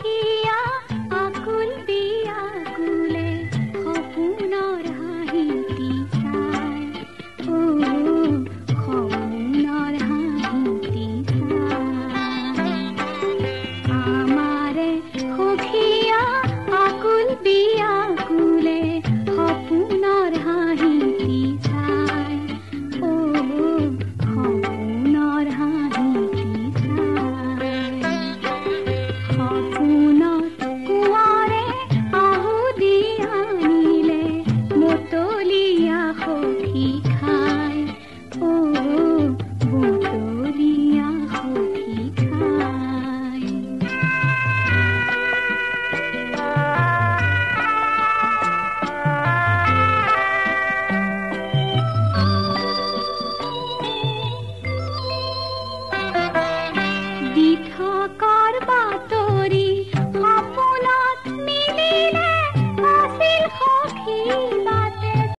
की Rocky.